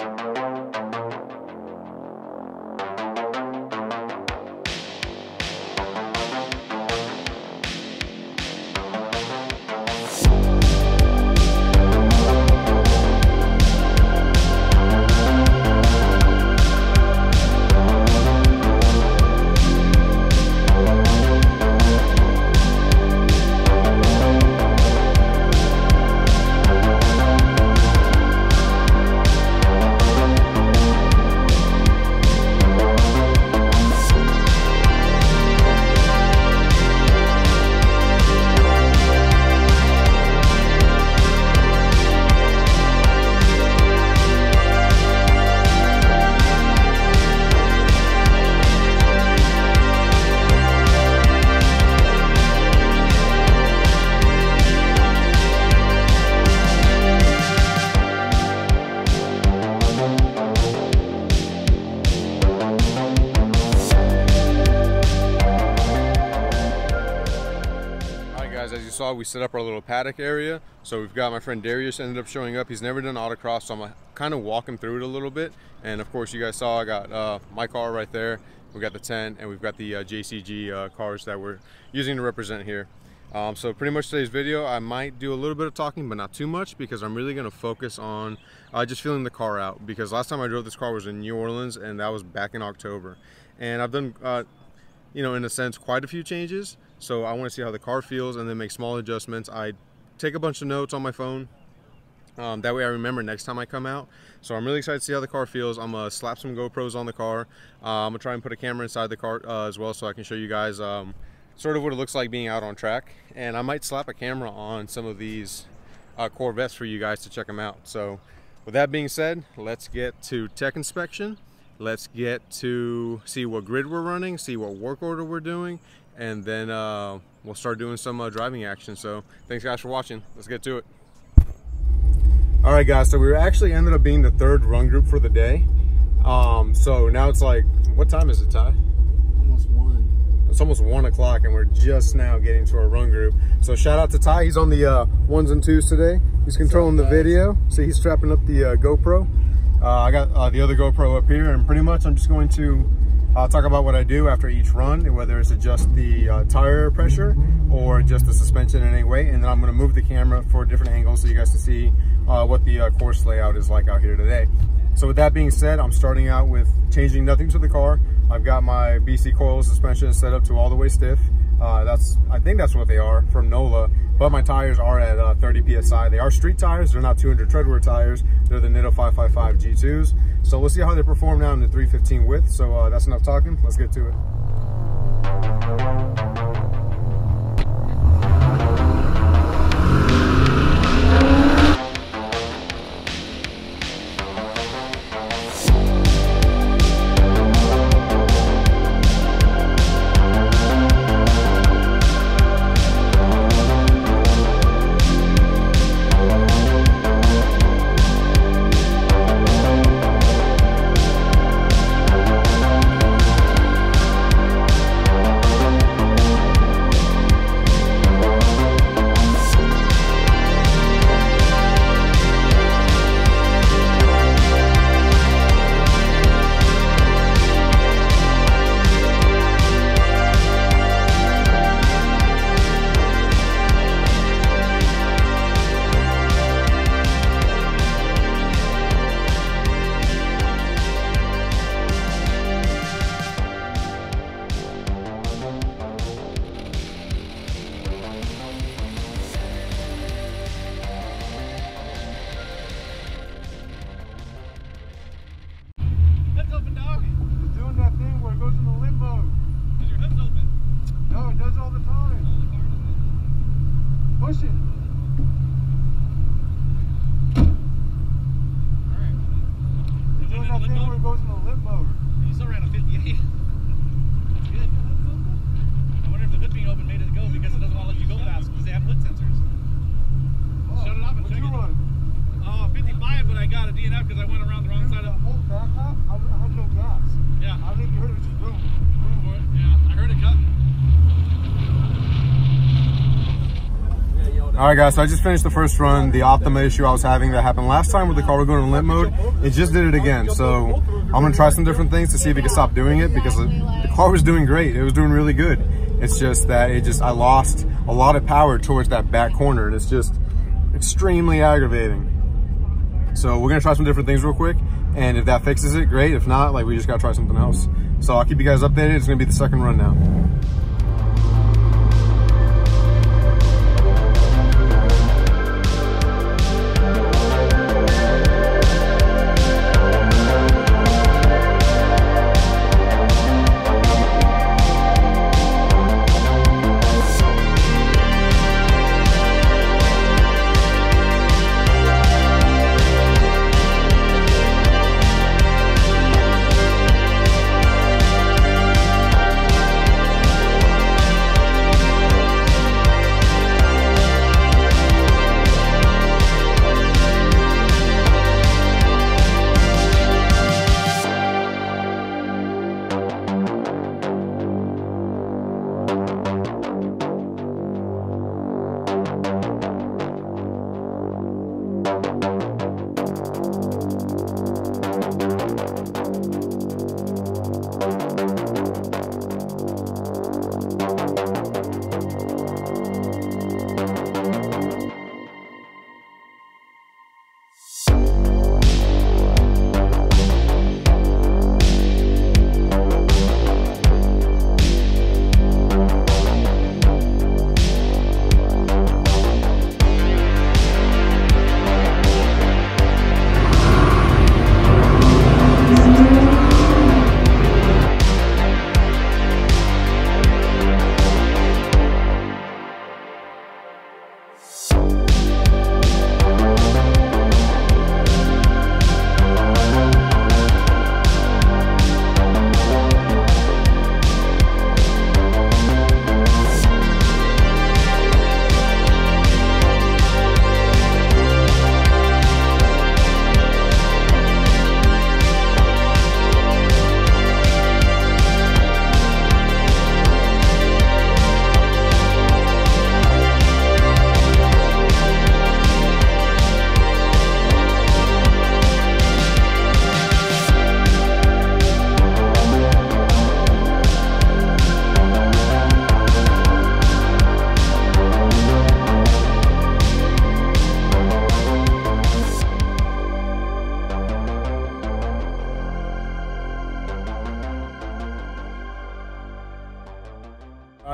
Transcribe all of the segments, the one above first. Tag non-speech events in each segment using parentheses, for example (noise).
as you saw, we set up our little paddock area. So we've got my friend Darius ended up showing up. He's never done autocross, so I'm kind of walking through it a little bit. And of course, you guys saw I got uh, my car right there. We got the tent, and we've got the uh, JCG uh, cars that we're using to represent here. Um, so pretty much today's video, I might do a little bit of talking, but not too much because I'm really gonna focus on uh, just feeling the car out. Because last time I drove this car was in New Orleans and that was back in October. And I've done, uh, you know, in a sense, quite a few changes. So I want to see how the car feels and then make small adjustments. I take a bunch of notes on my phone. Um, that way I remember next time I come out. So I'm really excited to see how the car feels. I'm gonna slap some GoPros on the car. Uh, I'm gonna try and put a camera inside the car uh, as well so I can show you guys um, sort of what it looks like being out on track. And I might slap a camera on some of these uh, Corvettes for you guys to check them out. So with that being said, let's get to tech inspection. Let's get to see what grid we're running, see what work order we're doing, and then uh, we'll start doing some uh, driving action. So thanks guys for watching. Let's get to it. All right guys, so we actually ended up being the third run group for the day. Um, so now it's like, what time is it, Ty? Almost one. It's almost one o'clock and we're just now getting to our run group. So shout out to Ty, he's on the uh, ones and twos today. He's controlling the video. See, he's strapping up the uh, GoPro. Uh, I got uh, the other GoPro up here and pretty much I'm just going to I'll talk about what I do after each run, whether it's adjust the uh, tire pressure or adjust the suspension in any way. And then I'm gonna move the camera for different angles so you guys can see uh, what the uh, course layout is like out here today. So with that being said, I'm starting out with changing nothing to the car. I've got my BC coil suspension set up to all the way stiff. Uh, that's I think that's what they are from NOLA, but my tires are at uh, 30 psi. They are street tires. They're not 200 treadwear tires. They're the Nitto 555 G2s. So we'll see how they perform now in the 315 width. So uh, that's enough talking. Let's get to it. All right, guys, so I just finished the first run. The Optima issue I was having that happened last time with the car going in limp mode, it just did it again. So I'm gonna try some different things to see if it can stop doing it because the car was doing great. It was doing really good. It's just that it just, I lost a lot of power towards that back corner and it's just extremely aggravating. So we're gonna try some different things real quick. And if that fixes it, great. If not, like we just gotta try something else. So I'll keep you guys updated. It's gonna be the second run now.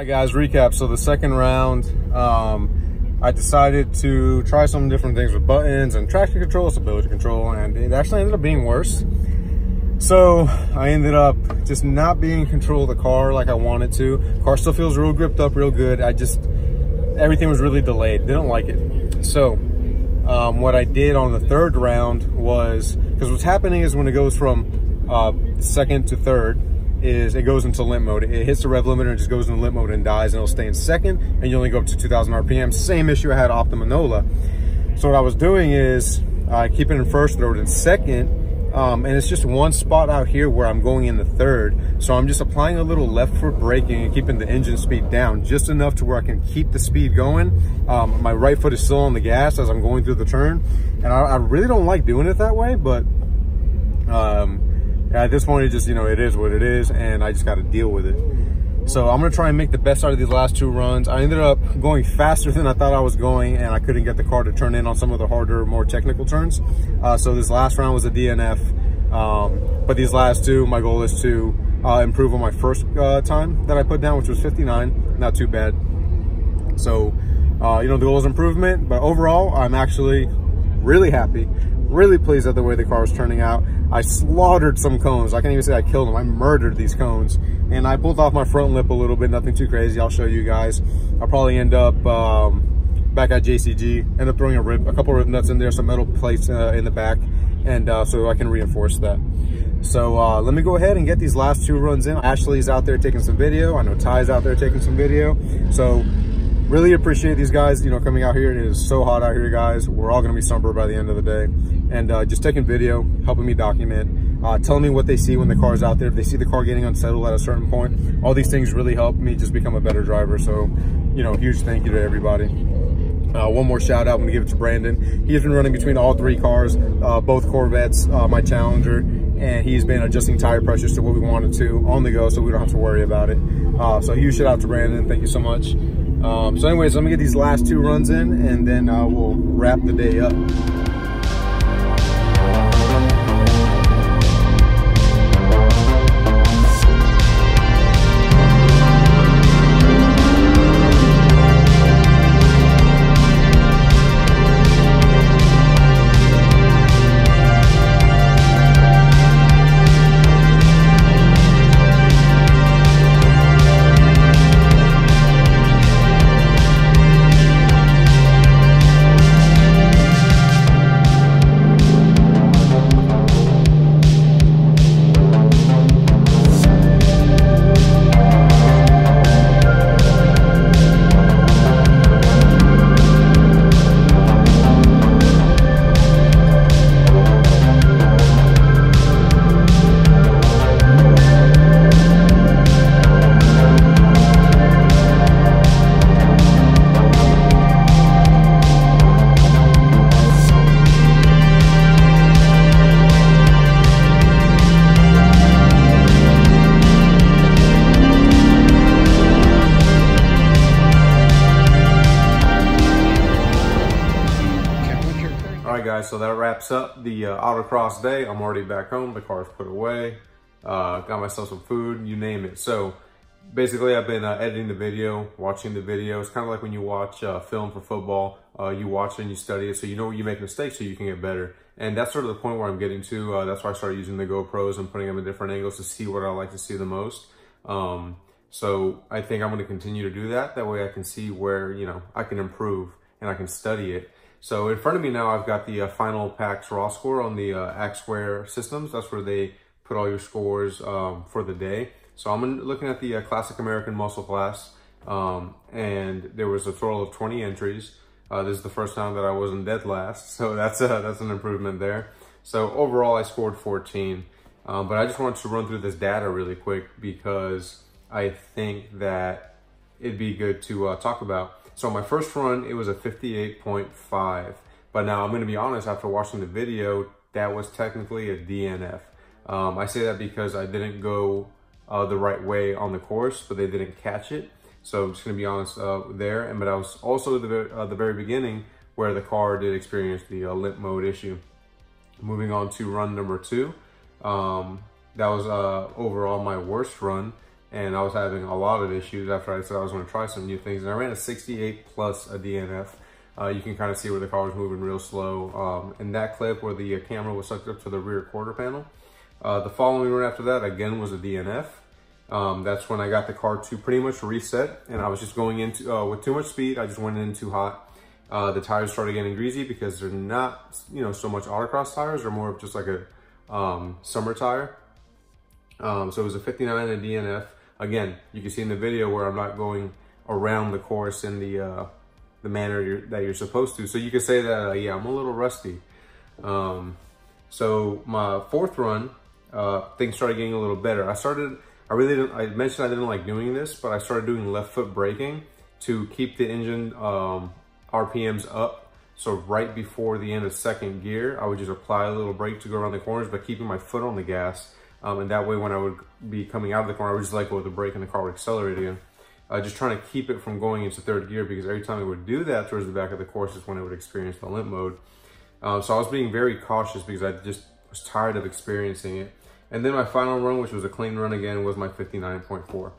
Guys, recap. So the second round, um, I decided to try some different things with buttons and traction control, stability control, and it actually ended up being worse. So I ended up just not being in control of the car like I wanted to. Car still feels real gripped up, real good. I just, everything was really delayed. Didn't like it. So um, what I did on the third round was, because what's happening is when it goes from uh, second to third, is it goes into limp mode. It hits the rev limiter and just goes into limp mode and dies and it'll stay in second and you only go up to 2000 RPM. Same issue I had Optima Nola. So what I was doing is I keep it in first, throw it in second, um, and it's just one spot out here where I'm going in the third. So I'm just applying a little left foot braking and keeping the engine speed down just enough to where I can keep the speed going. Um, my right foot is still on the gas as I'm going through the turn. And I, I really don't like doing it that way, but um, at this point, it just, you know, it is what it is, and I just got to deal with it. So I'm going to try and make the best out of these last two runs. I ended up going faster than I thought I was going, and I couldn't get the car to turn in on some of the harder, more technical turns. Uh, so this last round was a DNF. Um, but these last two, my goal is to uh, improve on my first uh, time that I put down, which was 59. Not too bad. So, uh, you know, the goal is improvement, but overall, I'm actually really happy really pleased at the way the car was turning out. I slaughtered some cones. I can't even say I killed them. I murdered these cones. And I pulled off my front lip a little bit, nothing too crazy. I'll show you guys. I'll probably end up um, back at JCG, end up throwing a, rib, a couple rib nuts in there, some metal plates uh, in the back, and uh, so I can reinforce that. So uh, let me go ahead and get these last two runs in. Ashley's out there taking some video. I know Ty's out there taking some video. So really appreciate these guys, you know, coming out here. It is so hot out here, guys. We're all going to be sunburned by the end of the day. And uh, just taking video, helping me document, uh, telling me what they see when the car's out there. If they see the car getting unsettled at a certain point, all these things really help me just become a better driver. So, you know, huge thank you to everybody. Uh, one more shout out, I'm gonna give it to Brandon. He's been running between all three cars, uh, both Corvettes, uh, my Challenger, and he's been adjusting tire pressures to what we wanted to on the go so we don't have to worry about it. Uh, so huge shout out to Brandon, thank you so much. Um, so anyways, let me get these last two runs in and then uh, we'll wrap the day up. So that wraps up the uh, autocross day. I'm already back home. The car's put away. Uh, got myself some food, you name it. So basically, I've been uh, editing the video, watching the video. It's kind of like when you watch uh, film for football. Uh, you watch it and you study it, so you know you make mistakes so you can get better. And that's sort of the point where I'm getting to. Uh, that's why I started using the GoPros and putting them in different angles to see what I like to see the most. Um, so I think I'm going to continue to do that. That way I can see where, you know, I can improve and I can study it. So in front of me now, I've got the uh, final PAX raw score on the uh, Axware systems. That's where they put all your scores um, for the day. So I'm looking at the uh, Classic American Muscle Class, um, and there was a total of 20 entries. Uh, this is the first time that I wasn't dead last, (laughs) so that's a, that's an improvement there. So overall, I scored 14. Um, but I just wanted to run through this data really quick because I think that it'd be good to uh, talk about. So my first run, it was a 58.5. But now I'm going to be honest, after watching the video, that was technically a DNF. Um, I say that because I didn't go uh, the right way on the course, but they didn't catch it. So I'm just going to be honest uh, there. And But I was also the, uh, the very beginning where the car did experience the uh, limp mode issue. Moving on to run number two. Um, that was uh, overall my worst run and I was having a lot of issues after I said I was going to try some new things. And I ran a 68 plus a DNF. Uh, you can kind of see where the car was moving real slow. Um, in that clip where the uh, camera was sucked up to the rear quarter panel. Uh, the following run after that, again, was a DNF. Um, that's when I got the car to pretty much reset and I was just going into uh, with too much speed. I just went in too hot. Uh, the tires started getting greasy because they're not, you know, so much autocross tires. They're more of just like a um, summer tire. Um, so it was a 59 and a DNF. Again, you can see in the video where I'm not going around the course in the uh, the manner you're, that you're supposed to. So you can say that, uh, yeah, I'm a little rusty. Um, so my fourth run, uh, things started getting a little better. I started, I really didn't, I mentioned I didn't like doing this, but I started doing left foot braking to keep the engine um, RPMs up. So right before the end of second gear, I would just apply a little brake to go around the corners, but keeping my foot on the gas um, and that way when I would be coming out of the corner, I would just let go of the brake and the car would accelerate again. Uh, just trying to keep it from going into third gear because every time it would do that towards the back of the course is when it would experience the limp mode. Um, so I was being very cautious because I just was tired of experiencing it. And then my final run, which was a clean run again, was my 59.4.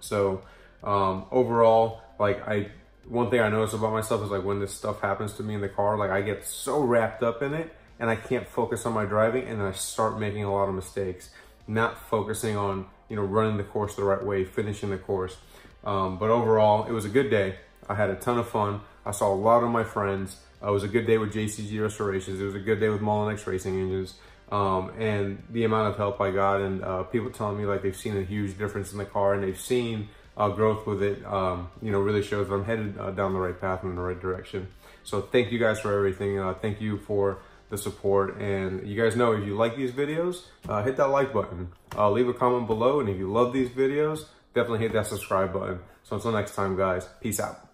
So um, overall, like I, one thing I notice about myself is like when this stuff happens to me in the car, like I get so wrapped up in it and I can't focus on my driving and I start making a lot of mistakes, not focusing on, you know, running the course the right way, finishing the course. Um, but overall, it was a good day. I had a ton of fun. I saw a lot of my friends. Uh, it was a good day with JCG Restorations. It was a good day with Mullenix Racing Engines. Um, and the amount of help I got and uh, people telling me like they've seen a huge difference in the car and they've seen uh, growth with it, um, you know, really shows that I'm headed uh, down the right path in the right direction. So thank you guys for everything. Uh, thank you for the support. And you guys know if you like these videos, uh, hit that like button. Uh, leave a comment below. And if you love these videos, definitely hit that subscribe button. So until next time, guys, peace out.